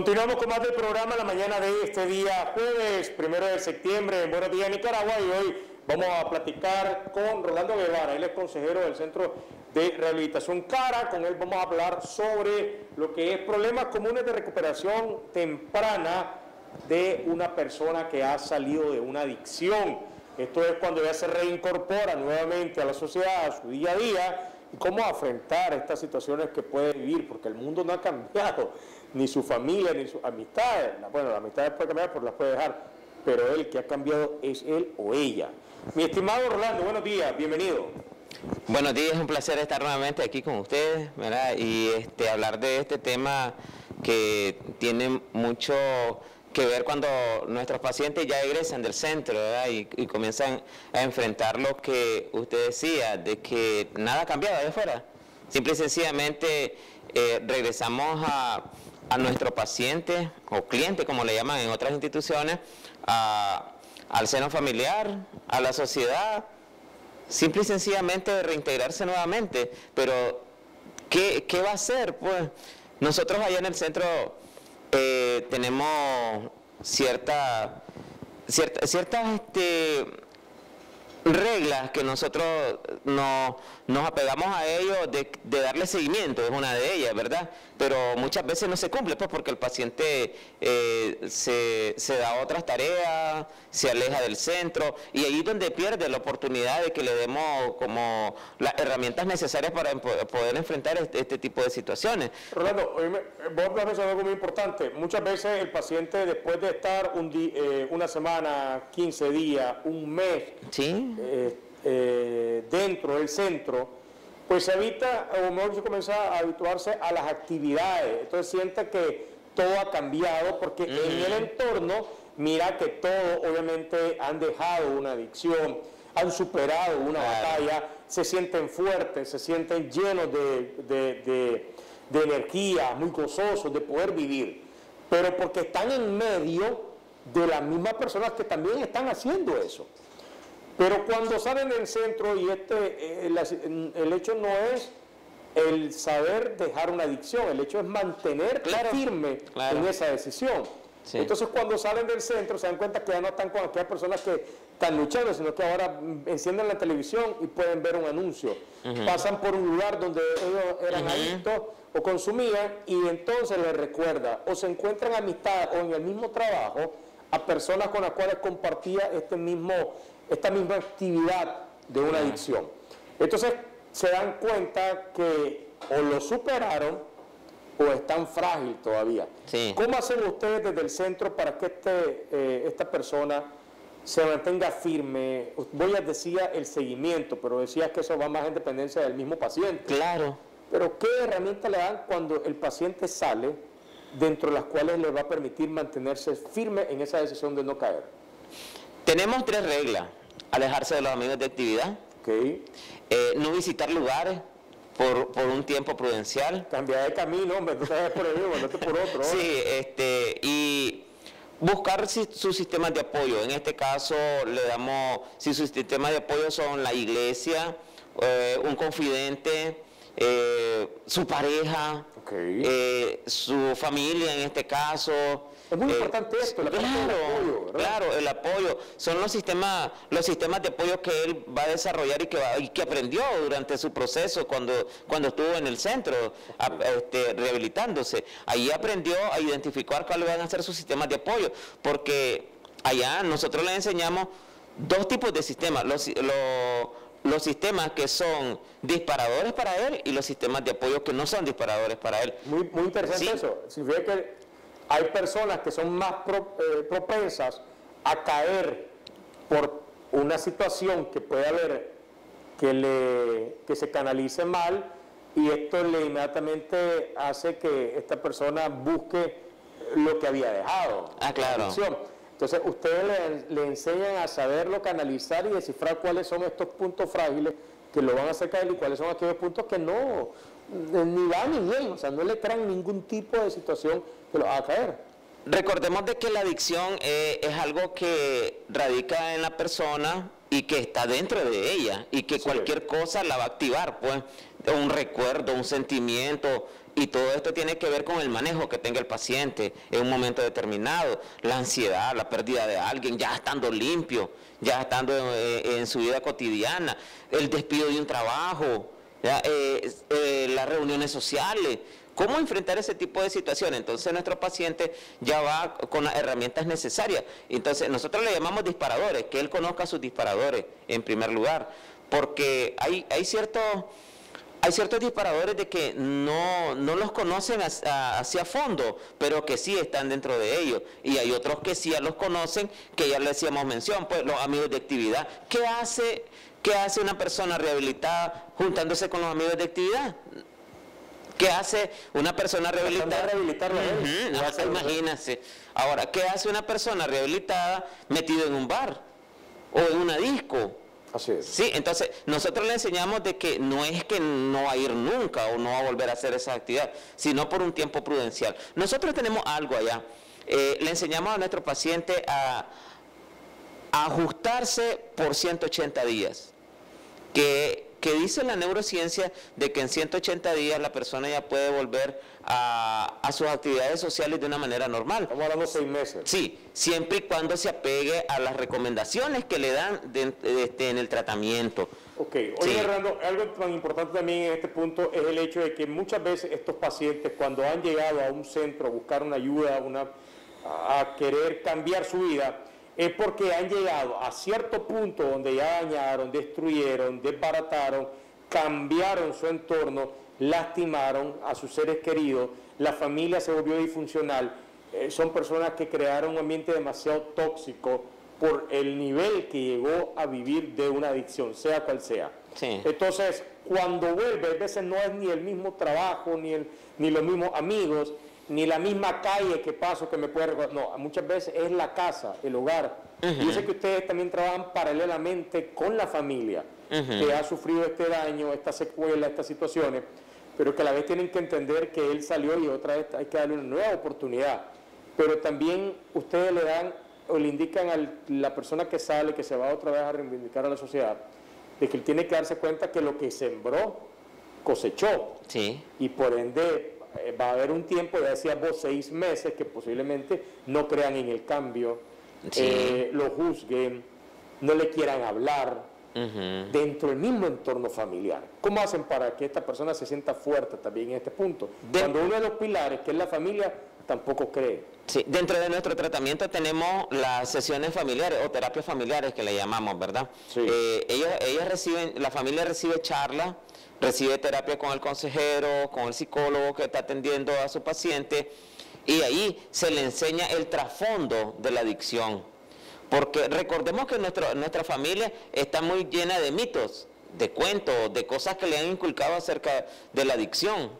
Continuamos con más del programa la mañana de este día, jueves primero de septiembre, en Buenos Días, Nicaragua, y hoy vamos a platicar con Rolando Guevara, él es consejero del Centro de Rehabilitación Cara, con él vamos a hablar sobre lo que es problemas comunes de recuperación temprana de una persona que ha salido de una adicción. Esto es cuando ya se reincorpora nuevamente a la sociedad, a su día a día, cómo afrontar estas situaciones que puede vivir, porque el mundo no ha cambiado ni su familia, ni sus amistades. Bueno, las amistades puede cambiar, pero las puede dejar. Pero él que ha cambiado es él o ella. Mi estimado Orlando, buenos días, bienvenido. Buenos días, es un placer estar nuevamente aquí con ustedes, ¿verdad? Y este, hablar de este tema que tiene mucho que ver cuando nuestros pacientes ya egresan del centro. Y, comienzan a enfrentar lo que usted decía, de que nada ha cambiado de afuera. Simple y sencillamente eh, regresamos a, a nuestro paciente o cliente, como le llaman en otras instituciones, al seno familiar, a la sociedad, simple y sencillamente reintegrarse nuevamente. Pero, ¿qué, qué va a hacer? Pues nosotros allá en el centro eh, tenemos cierta, cierta, ciertas este, reglas que nosotros no, nos apegamos a ello de, de, darle seguimiento, es una de ellas, ¿verdad? Pero muchas veces no se cumple, pues porque el paciente eh, se, se, da otras tareas, se aleja del centro, y ahí es donde pierde la oportunidad de que le demos como las herramientas necesarias para poder enfrentar este, este tipo de situaciones. Rolando, vos has mencionado algo muy importante. Muchas veces el paciente, después de estar un eh, una semana, 15 días, un mes, ¿Sí? Eh, eh, dentro del centro, pues se evita, o mejor se comienza a habituarse a las actividades. Entonces siente que todo ha cambiado porque en el entorno mira que todo obviamente han dejado una adicción, han superado una Claro. batalla, se sienten fuertes, se sienten llenos de, de- de- de energía, muy gozosos de poder vivir, pero porque están en medio de las mismas personas que también están haciendo eso. Pero cuando salen del centro y este, eh, el hecho no es el saber dejar una adicción, el hecho es mantener Claro, firme claro. en esa decisión. Sí. Entonces cuando salen del centro se dan cuenta que ya no están con aquellas personas que están luchando, sino que ahora encienden la televisión y pueden ver un anuncio. Pasan por un lugar donde ellos eran Ujú. adictos o consumían y entonces les recuerda o se encuentran amistad o en el mismo trabajo a personas con las cuales compartía este mismo, esta misma actividad de una adicción. Entonces se dan cuenta que o lo superaron o están frágil todavía. Sí. ¿Cómo hacen ustedes desde el centro para que este, eh, esta persona se mantenga firme? Voy a decía el seguimiento, pero decías que eso va más en dependencia del mismo paciente. Claro. Pero ¿qué herramientas le dan cuando el paciente sale dentro de las cuales le va a permitir mantenerse firme en esa decisión de no caer? Tenemos tres reglas. Alejarse de los amigos de actividad, ¿Ok? eh, no visitar lugares por, por un tiempo prudencial, Cambiar de camino, hombre, no te por el mismo, por otro. Sí, este, y buscar si- sus sistemas de apoyo. En este caso le damos, si sus sistemas de apoyo son la iglesia, eh, un confidente, eh, su pareja, eh, su familia en este caso. Es muy Eh, importante esto, la parte claro, apoyo, ¿verdad? claro, el apoyo. Son los sistemas, los sistemas de apoyo que él va a desarrollar y que, va- y que aprendió durante su proceso cuando, cuando estuvo en el centro a- este, rehabilitándose. Ahí aprendió a identificar cuáles van a ser sus sistemas de apoyo, porque allá nosotros le enseñamos dos tipos de sistemas. Los, lo- los sistemas que son disparadores para él y los sistemas de apoyo que no son disparadores para él. Muy, muy interesante Sí. eso. Significa que hay personas que son más pro- eh, propensas a caer por una situación que puede haber que, le, que se canalice mal y esto le inmediatamente hace que esta persona busque lo que había dejado. Ah, claro. Entonces, ustedes le, le enseñan a saberlo canalizar y descifrar cuáles son estos puntos frágiles que lo van a hacer caer y cuáles son aquellos puntos que no, ni van ni bien, o sea, no le crean ningún tipo de situación que lo haga caer. Recordemos de que la adicción eh, es algo que radica en la persona y que está dentro de ella y que Sí. cualquier cosa la va a activar, pues un recuerdo, un sentimiento Y todo esto tiene que ver con el manejo que tenga el paciente en un momento determinado, la ansiedad, la pérdida de alguien, ya estando limpio, ya estando en, su vida cotidiana, el despido de un trabajo, eh, eh, las reuniones sociales. ¿Cómo enfrentar ese tipo de situaciones? Entonces nuestro paciente ya va con las herramientas necesarias. Entonces nosotros le llamamos disparadores, que él conozca sus disparadores en primer lugar, porque hay, hay ciertos hay ciertos disparadores de que no, los conocen hacia fondo, pero que sí están dentro de ellos. Y hay otros que sí ya los conocen, que ya le decíamos mención, pues los amigos de actividad. ¿Qué hace, qué hace una persona rehabilitada juntándose con los amigos de actividad? ¿Qué hace una persona rehabilitada? rehabilitarlo imagínense. Ahora, ¿qué hace una persona rehabilitada metido en un bar o en una disco? Así es. Sí, entonces nosotros le enseñamos de que no es que no va a ir nunca o no va a volver a hacer esa actividad, sino por un tiempo prudencial. Nosotros tenemos algo allá. Eh, le enseñamos a nuestro paciente a, a ajustarse por 180 días, que que dice la neurociencia de que en 180 días la persona ya puede volver a, sus actividades sociales de una manera normal. Estamos hablando de seis meses. Sí, siempre y cuando se apegue a las recomendaciones que le dan este, en el tratamiento. Ok, oye Hernando, algo tan importante también en este punto es el hecho de que muchas veces estos pacientes cuando han llegado a un centro a buscar una ayuda, una, a querer cambiar su vida, es porque han llegado a cierto punto donde ya dañaron, destruyeron, desbarataron, cambiaron su entorno, lastimaron a sus seres queridos, la familia se volvió disfuncional, eh, son personas que crearon un ambiente demasiado tóxico por el nivel que llegó a vivir de una adicción, sea cual sea. Entonces, cuando vuelve, a veces no es ni el mismo trabajo, ni, el, ni los mismos amigos, ni la misma calle que paso que me puede recordar. No, muchas veces es la casa, el hogar. Y yo sé que ustedes también trabajan paralelamente con la familia que ha sufrido este daño, esta secuela, estas situaciones, pero que a la vez tienen que entender que él salió y otra vez hay que darle una nueva oportunidad. Pero también ustedes le dan o le indican a la persona que sale, que se va otra vez a reivindicar a la sociedad, de que él tiene que darse cuenta que lo que sembró cosechó. Sí. Y por ende eh, va a haber un tiempo, ya decías vos, seis meses, que posiblemente no crean en el cambio, eh, lo juzguen, no le quieran hablar dentro del mismo entorno familiar. ¿Cómo hacen para que esta persona se sienta fuerte también en este punto? Cuando uno de los pilares, que es la familia, tampoco cree. Sí, dentro de nuestro tratamiento tenemos las sesiones familiares o terapias familiares que le llamamos, ¿verdad? Eh, ellos, ellos reciben, la familia recibe charlas recibe terapia con el consejero, con el psicólogo que está atendiendo a su paciente y ahí se le enseña el trasfondo de la adicción. Porque recordemos que nuestra familia está muy llena de mitos, de cuentos, de cosas que le han inculcado acerca de la adicción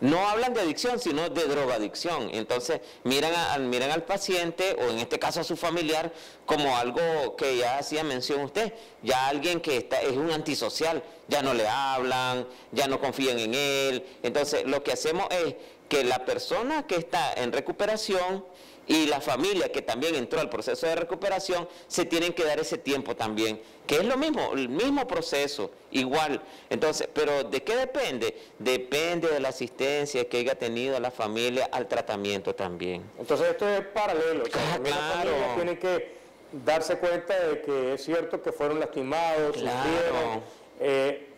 no hablan de adicción, sino de drogadicción. Entonces miran, miran al paciente o en este caso a su familiar como algo que ya hacía mención usted, ya alguien que está, es un antisocial, ya no le hablan, ya no confían en él. Entonces lo que hacemos es que la persona que está en recuperación y la familia que también entró al proceso de recuperación se tienen que dar ese tiempo también, que es lo mismo, el mismo proceso, igual. Entonces, pero ¿de qué depende? Depende de la asistencia que haya tenido la familia al tratamiento también. Entonces esto es paralelo, claro. la familia tiene que darse cuenta de que es cierto que fueron lastimados, claro. Eh,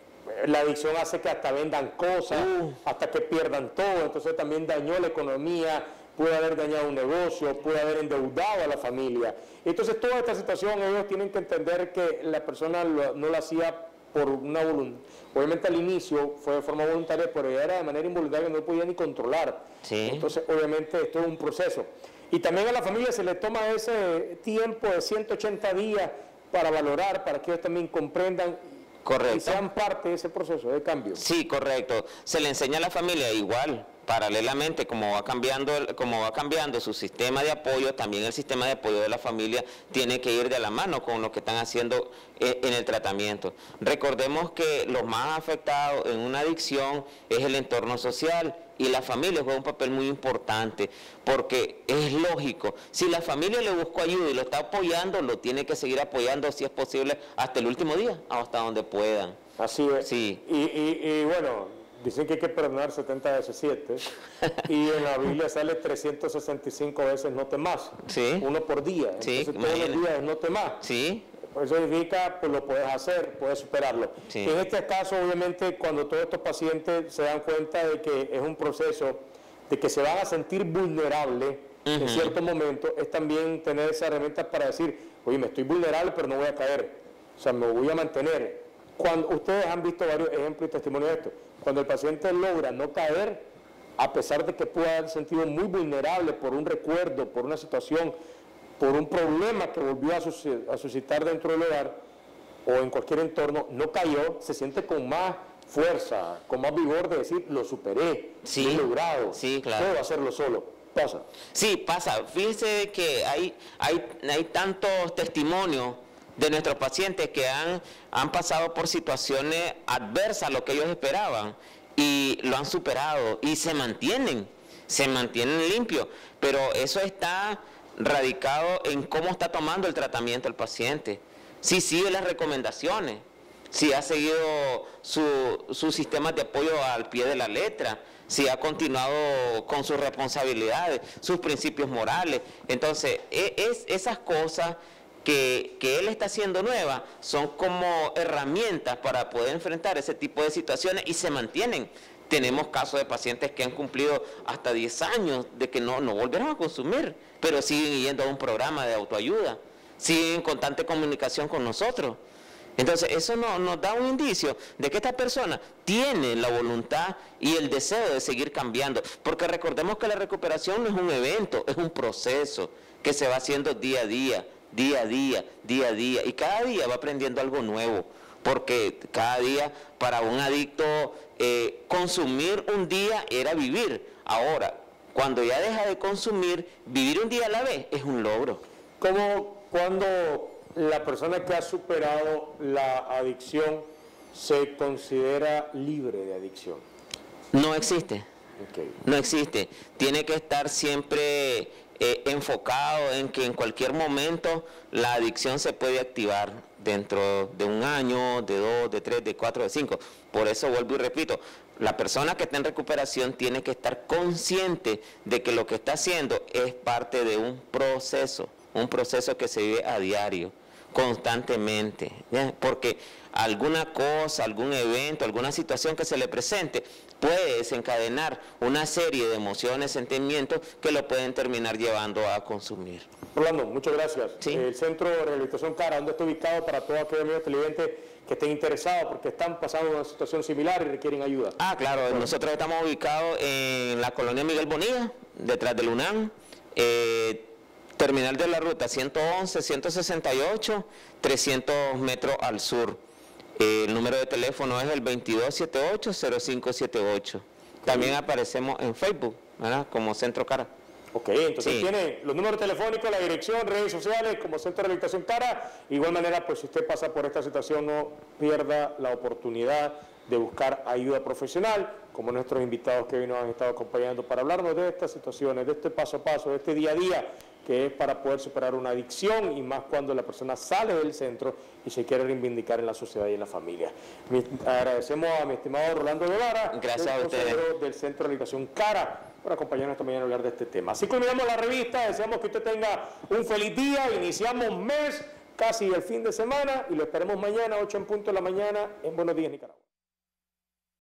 la adicción hace que hasta vendan cosas, uh. hasta que pierdan todo, entonces también dañó la economía, puede haber dañado un negocio, puede haber endeudado a la familia. Entonces, toda esta situación ellos tienen que entender que la persona no lo hacía por una voluntad. Obviamente al inicio fue de forma voluntaria, pero ya era de manera involuntaria, no podía ni controlar. Entonces, obviamente, esto es un proceso. Y también a la familia se le toma ese tiempo de 180 días para valorar, para que ellos también comprendan y sean parte de ese proceso de cambio. Sí, correcto. Se le enseña a la familia igual paralelamente, como va cambiando, como va cambiando su sistema de apoyo, también el sistema de apoyo de la familia tiene que ir de la mano con lo que están haciendo eh, en el tratamiento. Recordemos que los más afectados en una adicción es el entorno social y la familia juega un papel muy importante, porque es lógico, si la familia le buscó ayuda y lo está apoyando, lo tiene que seguir apoyando si es posible hasta el último día, hasta donde puedan. Así es. Sí. y bueno, dicen que hay que perdonar 70 veces 7 y en la Biblia sale 365 veces no temas. Sí. Uno por día. Sí, Entonces todos los días es no temas. Sí, Eso significa, pues lo puedes hacer, puedes superarlo. Sí. En este caso, obviamente, cuando todos estos pacientes se dan cuenta de que es un proceso, de que se van a sentir vulnerables en cierto momento, es también tener esa herramienta para decir, oye, me estoy vulnerable, pero no voy a caer. O sea, me voy a mantener. Cuando ustedes han visto varios ejemplos y testimonios de esto, cuando el paciente logra no caer, a pesar de que pueda haber sentido muy vulnerable por un recuerdo, por una situación, por un problema que volvió a, suscitar dentro del hogar o en cualquier entorno, no cayó, se siente con más fuerza, con más vigor de decir, lo superé, Sí, lo he logrado, sí, claro. puedo hacerlo solo. Pasa. Sí, pasa. Fíjense que hay, hay, hay tantos testimonios de nuestros pacientes que han, han pasado por situaciones adversas a lo que ellos esperaban y lo han superado y se mantienen, se mantienen limpios. Pero eso está radicado en cómo está tomando el tratamiento el paciente. Si sigue las recomendaciones, si ha seguido su, su sistema de apoyo al pie de la letra, si ha continuado con sus responsabilidades, sus principios morales. Entonces, e- es, esas cosas que, él está haciendo nuevas son como herramientas para poder enfrentar ese tipo de situaciones y se mantienen. Tenemos casos de pacientes que han cumplido hasta 10 años de que no, no volvieron a consumir, pero siguen yendo a un programa de autoayuda, siguen en constante comunicación con nosotros. Entonces, eso no- nos da un indicio de que esta persona tiene la voluntad y el deseo de seguir cambiando. Porque recordemos que la recuperación no es un evento, es un proceso que se va haciendo día a día, día a día, día a día. Y cada día va aprendiendo algo nuevo. Porque cada día para un adicto eh, consumir un día era vivir. Ahora, cuando ya deja de consumir, vivir un día a la vez es un logro. ¿Cómo cuando la persona que ha superado la adicción se considera libre de adicción? No existe. No existe. Tiene que estar siempre eh, enfocado en que en cualquier momento la adicción se puede activar dentro de un año, de dos, de tres, de cuatro, de cinco. Por eso vuelvo y repito, la persona que está en recuperación tiene que estar consciente de que lo que está haciendo es parte de un proceso, un proceso que se vive a diario constantemente, ¿ya? porque alguna cosa, algún evento, alguna situación que se le presente puede desencadenar una serie de emociones, sentimientos que lo pueden terminar llevando a consumir. Orlando, muchas gracias. Sí. El Centro de Rehabilitación Cara, ¿dónde está ubicado para todos aquellos amigos televidentes que estén interesados porque están pasando una situación similar y requieren ayuda? Ah, claro, nosotros estamos ubicados en la colonia Miguel Bonilla, detrás del UNAM, eh, terminal de la ruta 111, 168, 300 metros al sur. El número de teléfono es el 2278-0578. También aparecemos en Facebook, ¿verdad? Como Centro Cara. Ok, entonces Sí. tiene los números telefónicos, la dirección, redes sociales, como Centro de Rehabilitación Cara. De igual manera, pues si usted pasa por esta situación, no pierda la oportunidad de buscar ayuda profesional, como nuestros invitados que hoy nos han estado acompañando para hablarnos de estas situaciones, de este paso a paso, de este día a día, que es para poder superar una adicción y más cuando la persona sale del centro y se quiere reivindicar en la sociedad y en la familia. Mi- agradecemos a mi estimado Rolando Guevara, Gracias el a ustedes. del Centro de Rehabilitación Cara por acompañarnos esta mañana a hablar de este tema. Así culminamos la revista, deseamos que usted tenga un feliz día, iniciamos mes, casi el fin de semana y lo esperemos mañana, 8 en punto de la mañana en Buenos Días Nicaragua.